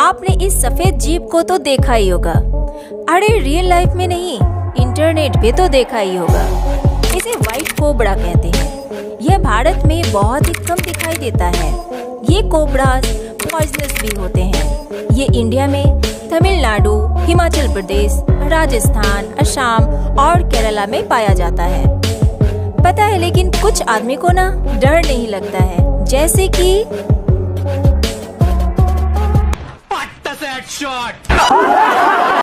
आपने इस सफ़ेद जीप को तो देखा ही होगा। अरे रियल लाइफ में नहीं इंटरनेट पे तो देखा ही होगा। इसे व्हाइट कोबरा कहते हैं। यह भारत में बहुत ही कम दिखाई देता है। ये कोबरास पॉइजनस भी होते हैं। ये इंडिया में, तमिलनाडु, हिमाचल प्रदेश, राजस्थान, असम और केरला में पाया जाता है। पता है, लेकिन कुछ आदमी को ना डर नहीं लगता है। जैसे कि shot!